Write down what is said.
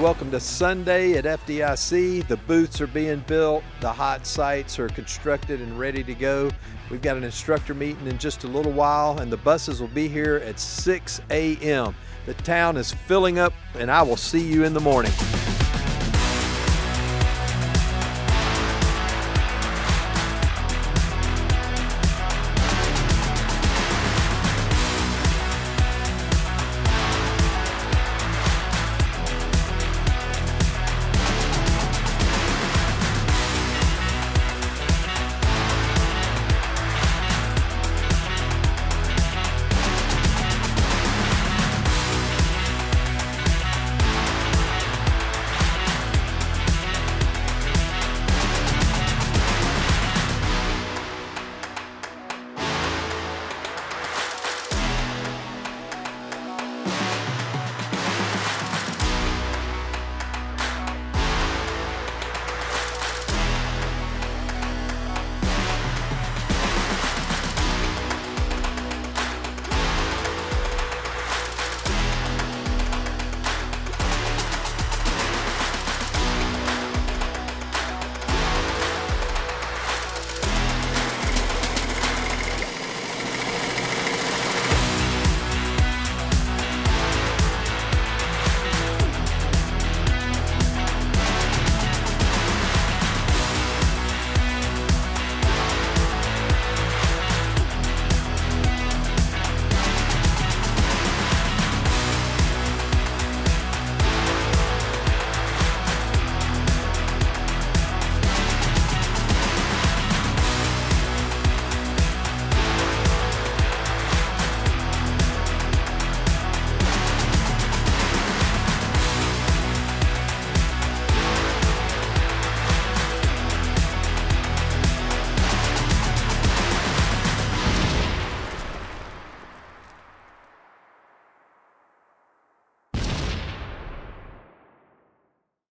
welcome to Sunday at FDIC. The booths are being built, the hot sites are constructed and ready to go. We've got an instructor meeting in just a little while, and the buses will be here at 6 a.m. The town is filling up, and I will see you in the morning.